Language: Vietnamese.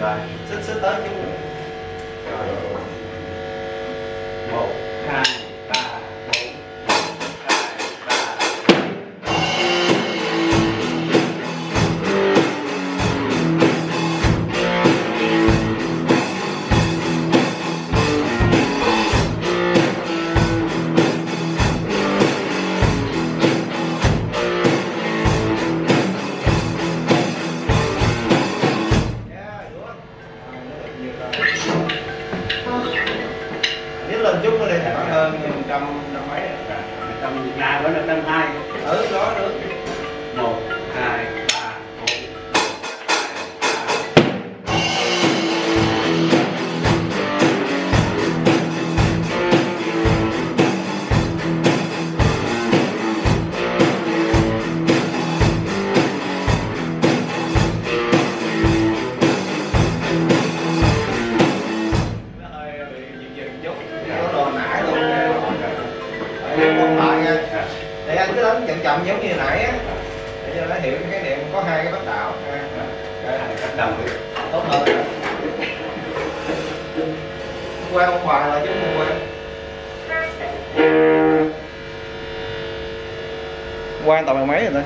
rồi xích xích tới chứ rồi. Một. lên chút nữa đây cảm hơn, trong năm mấy trong Việt Nam đó là năm hai ở đó nữa chậm giống như nãy á. Để cho nó hiểu cái niệm có hai cái bắt đạo. Ha. Đây, cách đầu tốt hơn quan ông bà là chứ không quan quan tầm bằng mấy rồi ta